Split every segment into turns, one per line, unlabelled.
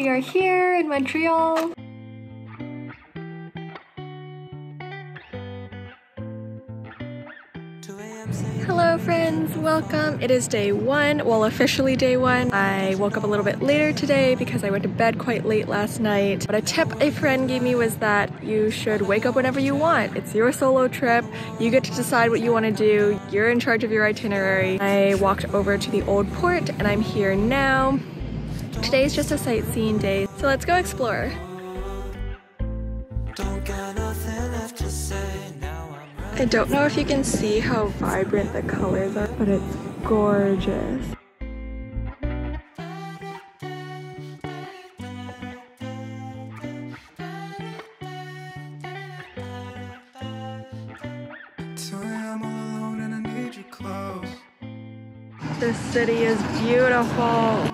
We are here in Montreal. Hello friends, welcome. It is day one, well officially day one. I woke up a little bit later today because I went to bed quite late last night. But a tip a friend gave me was that you should wake up whenever you want. It's your solo trip. You get to decide what you want to do. You're in charge of your itinerary. I walked over to the old port and I'm here now. Today is just a sightseeing day, so let's go explore. I don't know if you can see how vibrant the colors are, but it's gorgeous. The city is beautiful.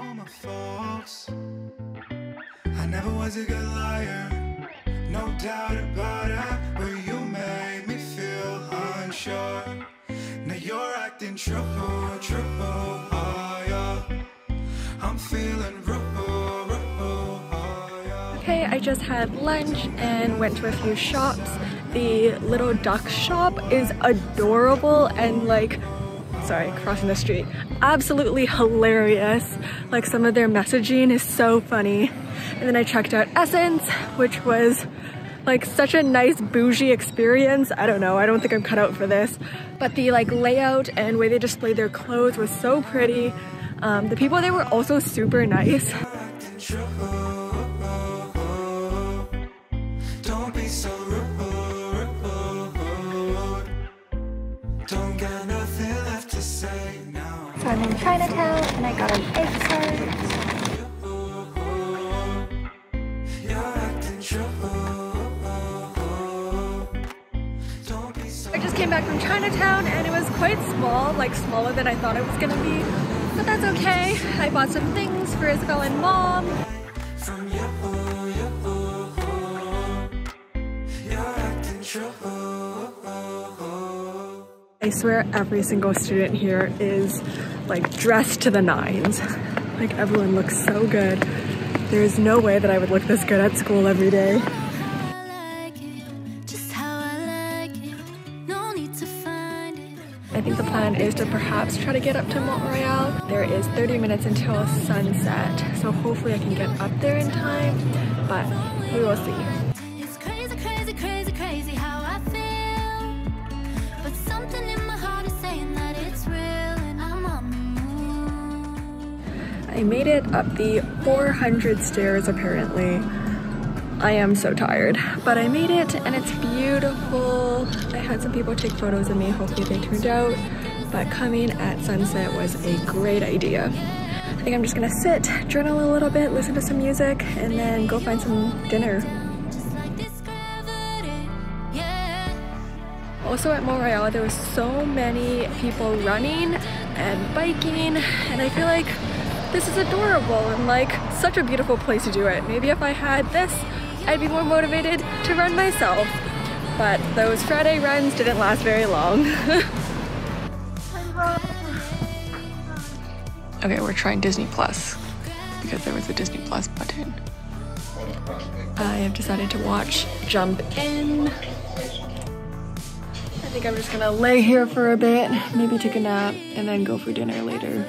Was a good liar, no doubt about it, but you made me feel unsure. Now you're acting true, true, oh, I'm feeling Okay, I just had lunch and went to a few shops. The little duck shop is adorable and like sorry, crossing the street. Absolutely hilarious. Like some of their messaging is so funny. And then I checked out SSENSE, which was like such a nice bougie experience. I don't know, I don't think I'm cut out for this. But the like layout and way they displayed their clothes was so pretty. Um, the people there were also super nice. So I'm in Chinatown and I got an egg tart. I just came back from Chinatown and it was quite small, like smaller than I thought it was gonna be. But that's okay. I bought some things for Isabel and mom. I swear every single student here is like dressed to the nines. Like everyone looks so good. There is no way that I would look this good at school every day. I think the plan is to perhaps try to get up to Mont Royal. There is 30 minutes until sunset, so hopefully I can get up there in time, but we will see. I made it up the 400 stairs apparently. I am so tired, but I made it and it's beautiful. I had some people take photos of me, hopefully they turned out, but coming at sunset was a great idea. I think I'm just gonna sit, journal a little bit, listen to some music, and then go find some dinner. Also at Mont Royal, there was so many people running and biking, and I feel like this is adorable and like such a beautiful place to do it. Maybe if I had this, I'd be more motivated to run myself. But those Friday runs didn't last very long. okay, we're trying Disney Plus because there was a Disney Plus button. I have decided to watch Jump In. I think I'm just gonna lay here for a bit, maybe take a nap, and then go for dinner later.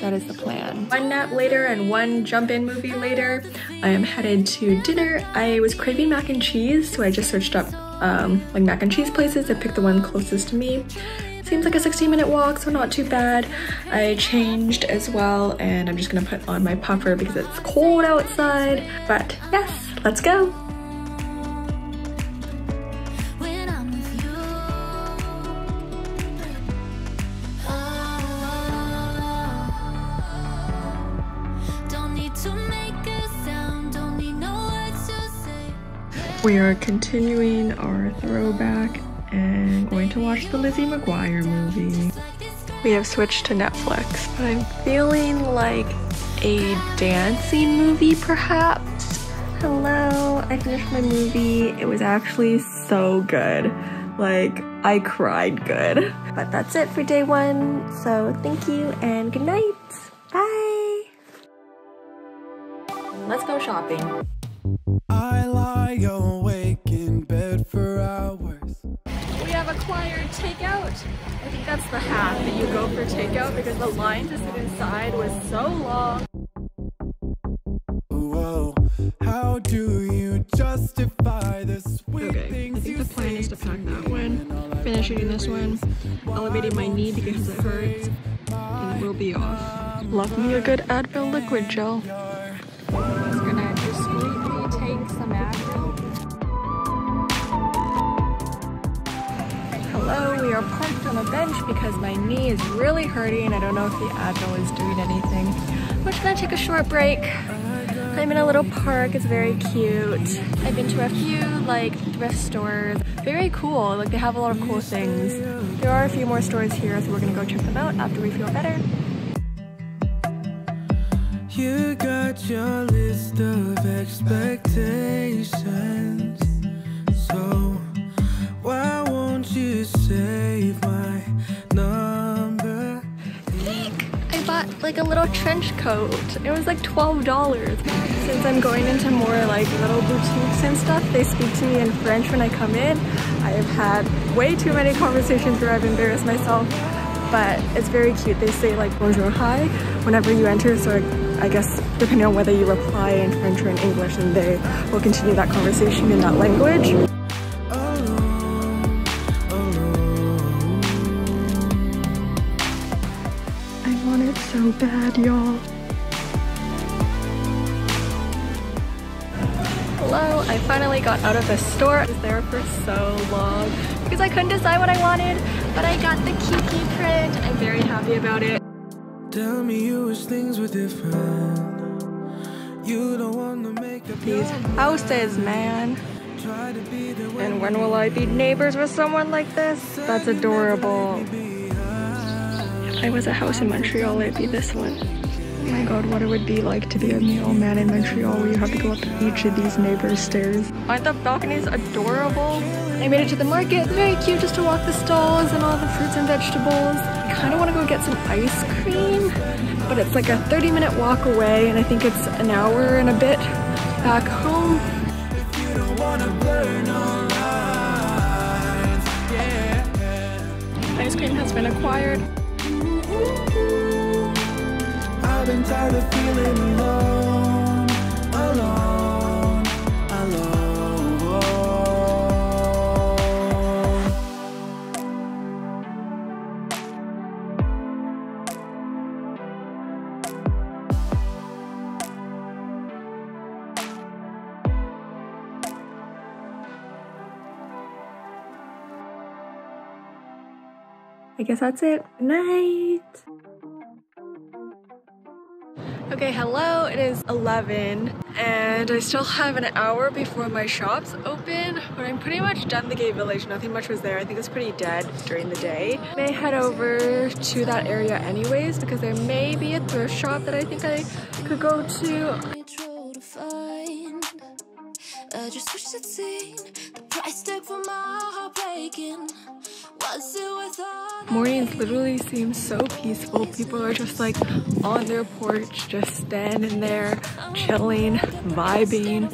That is the plan. One nap later and one jump in movie later, I am headed to dinner. I was craving mac and cheese, so I just searched up um, like mac and cheese places. I picked the one closest to me. Seems like a 16 minute walk, so not too bad. I changed as well, and I'm just gonna put on my puffer because it's cold outside. But yes, let's go. We are continuing our throwback and going to watch the Lizzie McGuire movie. We have switched to Netflix, but I'm feeling like a dancing movie perhaps. Hello, I finished my movie. It was actually so good. Like, I cried good. But that's it for day one. So thank you and good night. Bye. let's go shopping.
I lie awake in bed for hours.
We have acquired takeout. I think that's the half that you go for takeout because the line to sit inside was so long.
Whoa, how do you justify the sweet
Okay, I think the plan is to pack that one,
and
finish eating this one,
is
elevating my knee because it hurts, and it will be off. Love me a good Advil liquid gel. Hello, we are parked on a bench because my knee is really hurting. I don't know if the Advil is doing anything. We're just gonna take a short break. I'm in a little park, it's very cute. I've been to a few like thrift stores. Very cool, like they have a lot of cool things. There are a few more stores here, so we're gonna go check them out after we feel better.
You got your list of expectations. So why won't you save my number?
I bought like a little trench coat. It was like $12. Since I'm going into more like little boutiques and stuff, they speak to me in French when I come in. I have had way too many conversations where I've embarrassed myself, but it's very cute. They say like bonjour, hi, whenever you enter. So I guess depending on whether you reply in French or in English, and they will continue that conversation in that language. So bad, y'all. Hello, I finally got out of the store. I was there for so long because I couldn't decide what I wanted, but I got the Kiki print. I'm very happy about it.
Tell me you wish things were different. You don't want to make up
These
your
houses, man.
Try to be the way
And when will I be neighbors with someone like this? That's adorable. If I was a house in Montreal, it'd be this one. Oh my god, what it would be like to be a male man in Montreal where you have to go up each of these neighbors' stairs. Aren't the balconies adorable? I made it to the market. It's very cute just to walk the stalls and all the fruits and vegetables. I kind of want to go get some ice cream, but it's like a 30 minute walk away and I think it's an hour and a bit back home.
you don't want to blur no lines. Yeah.
Ice cream has been acquired.
Tired of feeling alone, alone, alone.
I guess that's it. Night. Okay, hello. It is 11 and I still have an hour before my shops open, but I'm pretty much done the gay village. Nothing much was there. I think it's pretty dead during the day. I may head over to that area anyways because there may be a thrift shop that I think I could go to. Mornings literally seem so peaceful. People are just like on their porch, just standing there, chilling, vibing.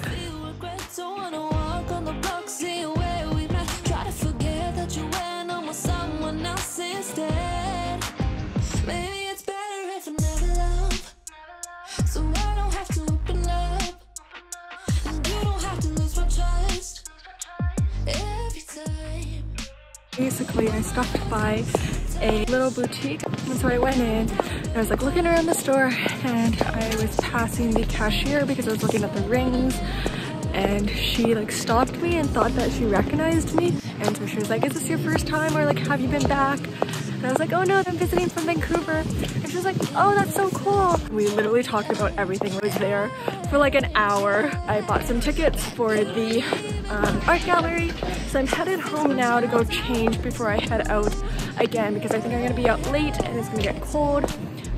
Basically, I stopped by a little boutique, and so I went in. And I was like looking around the store, and I was passing the cashier because I was looking at the rings. And she like stopped me and thought that she recognized me. And so she was like, "Is this your first time, or like have you been back?" And I was like, "Oh no, I'm visiting from Vancouver." And she was like, "Oh, that's so cool." We literally talked about everything. I was there for like an hour. I bought some tickets for the um, art gallery. So I'm headed home now to go change before I head out again because I think I'm gonna be out late and it's gonna get cold.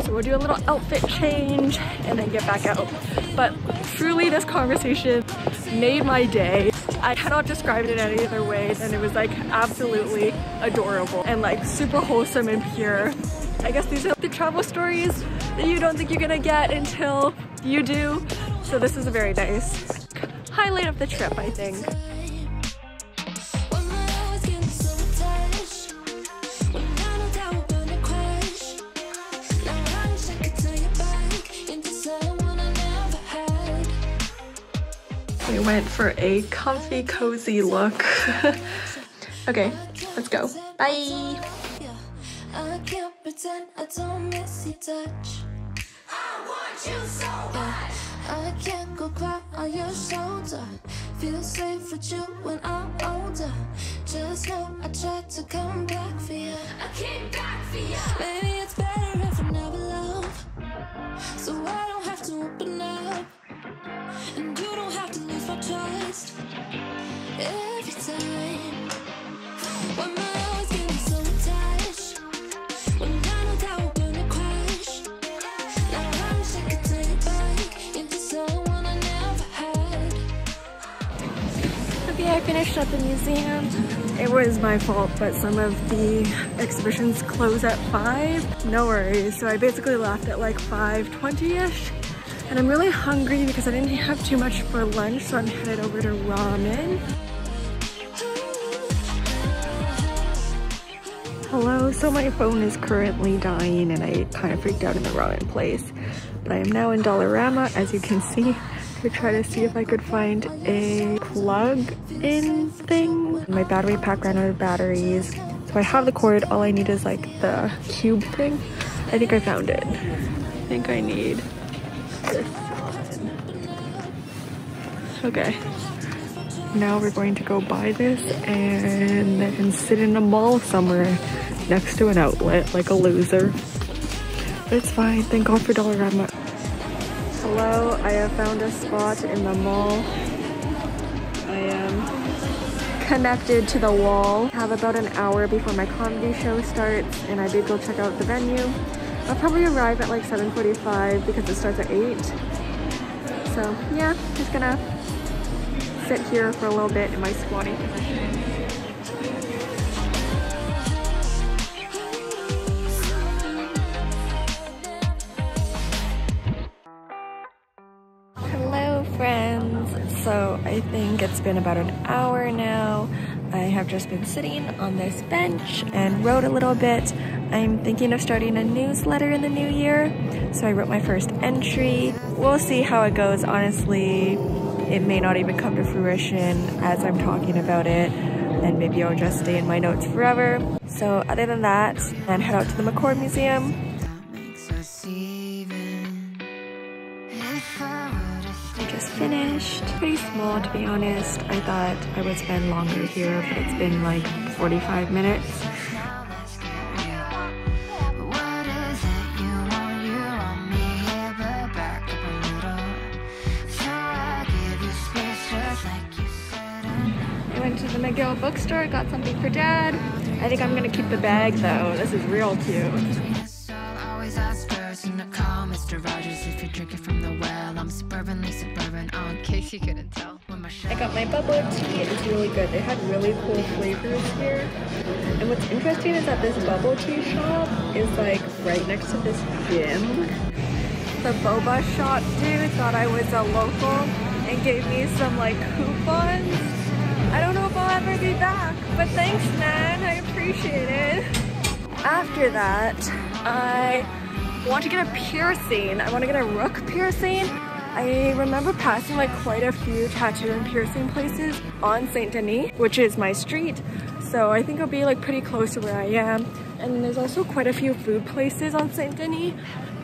So we'll do a little outfit change and then get back out. But truly this conversation made my day. I cannot describe it in any other way than it was like absolutely adorable and like super wholesome and pure. I guess these are the travel stories that you don't think you're gonna get until you do. So this is a very nice highlight of the trip, I think. Went for a comfy, cozy look. okay, let's go. Bye.
I can't pretend I don't miss your touch. I want you so much. I can't go cry on your shoulder. Feel safe with you when I'm older. Just know I tried to come back for you. I came back for you. Maybe it's better if I never love. So I don't have to open up. And you don't have to trust. Every time. Was getting so attached. When I know that we're gonna crash. I I could you back into someone I never had.
Okay, I finished at the museum. It was my fault, but some of the exhibitions close at 5. No worries. So I basically left at like 5.20ish. And I'm really hungry because I didn't have too much for lunch, so I'm headed over to ramen. Hello, so my phone is currently dying and I kind of freaked out in the ramen place. But I am now in Dollarama, as you can see, to try to see if I could find a plug-in thing. My battery pack ran out of batteries. So I have the cord, all I need is like the cube thing. I think I found it. I think I need Okay. Now we're going to go buy this and then sit in a mall somewhere next to an outlet like a loser. But it's fine. Thank God for Dollarama. Hello, I have found a spot in the mall. I am connected to the wall. I have about an hour before my comedy show starts and I did go check out the venue. I'll probably arrive at like 7.45 because it starts at 8. So yeah, just gonna sit here for a little bit in my squatting position. Hello friends! So I think it's been about an hour now. I have just been sitting on this bench and wrote a little bit. I'm thinking of starting a newsletter in the new year. So I wrote my first entry. We'll see how it goes. Honestly, it may not even come to fruition as I'm talking about it. And maybe I'll just stay in my notes forever. So other than that, and head out to the McCord Museum.
I
just finished. Pretty small to be honest. I thought I would spend longer here, but it's been like 45 minutes.
I
went to the McGill bookstore, got something for dad. I think I'm gonna keep the bag though. This is real cute.
I'll always ask first in the call, Mr. Rogers, if you're drinking from the well. I'm suburbanly suburban, oh, on case you couldn't tell. When my
I got my bubble tea. It's really good. They had really cool flavors here. And what's interesting is that this bubble tea shop is like right next to this gym. The boba shop dude thought I was a local and gave me some like coupons. I don't know if I'll ever be back, but thanks man, I appreciate it. After that, I want to get a piercing. I want to get a rook piercing. I remember passing like quite a few tattoo and piercing places on Saint Denis, which is my street. So I think I'll be like pretty close to where I am. And there's also quite a few food places on Saint Denis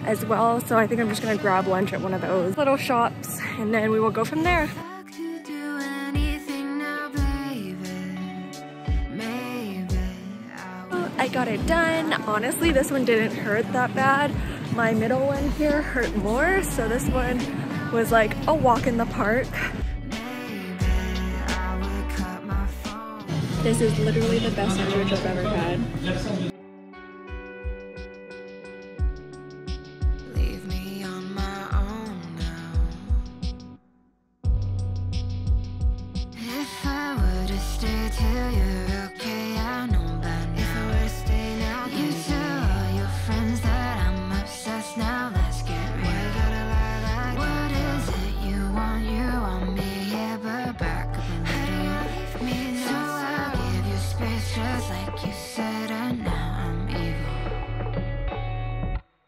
as well. So I think I'm just gonna grab lunch at one of those little shops and then we will go from there.
I could do anything now, baby. Maybe I will.
I got it done. Honestly, this one didn't hurt that bad. My middle one here hurt more. So this one was like a walk in the park.
Maybe I would cut my phone.
This is literally the best sandwich I've ever had.